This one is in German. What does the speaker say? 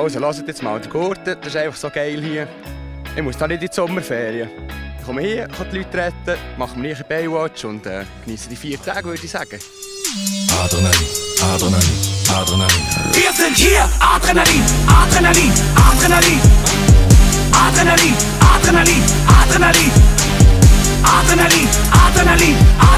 Also lasst jetzt mal, den Gurten, das ist einfach so geil hier. Ich muss da nicht in die Sommerferien. Ich komme hier, kann die Leute retten, mache mir einen Baywatch und äh, genieße die vier Tage, würde ich sagen. Adrenalin, Adrenalin, Adrenalin. Wir sind hier! Adrenalin, Adrenalin, Adrenalin. Adrenalin, Adrenalin, Adrenalin. Adrenalin, Adrenalin, Adrenalin.